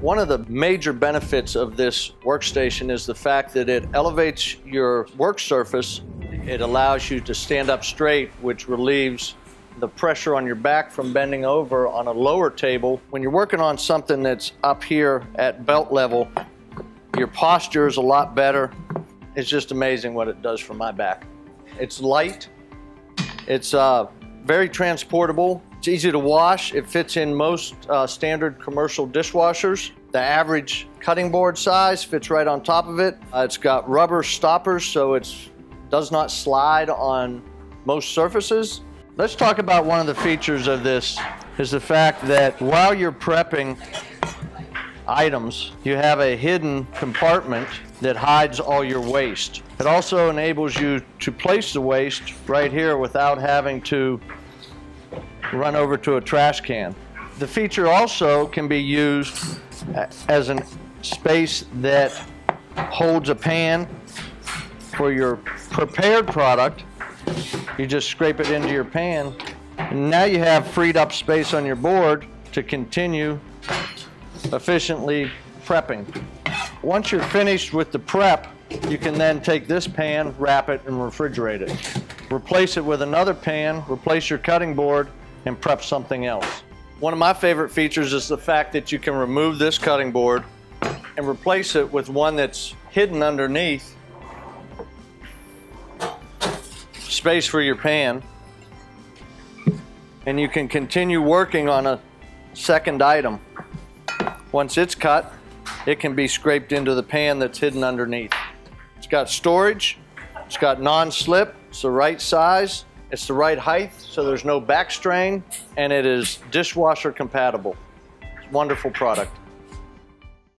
One of the major benefits of this workstation is the fact that it elevates your work surface. It allows you to stand up straight, which relieves the pressure on your back from bending over on a lower table. When you're working on something that's up here at belt level, your posture is a lot better. It's just amazing what it does for my back. It's light, it's uh, very transportable, it's easy to wash. It fits in most uh, standard commercial dishwashers. The average cutting board size fits right on top of it. Uh, it's got rubber stoppers so it does not slide on most surfaces. Let's talk about one of the features of this is the fact that while you're prepping items, you have a hidden compartment that hides all your waste. It also enables you to place the waste right here without having to run over to a trash can. The feature also can be used as a space that holds a pan for your prepared product you just scrape it into your pan. And now you have freed up space on your board to continue efficiently prepping. Once you're finished with the prep, you can then take this pan, wrap it, and refrigerate it. Replace it with another pan, replace your cutting board, and prep something else. One of my favorite features is the fact that you can remove this cutting board and replace it with one that's hidden underneath space for your pan. And you can continue working on a second item. Once it's cut, it can be scraped into the pan that's hidden underneath. It's got storage, it's got non-slip, it's the right size, it's the right height, so there's no back strain, and it is dishwasher compatible. Wonderful product.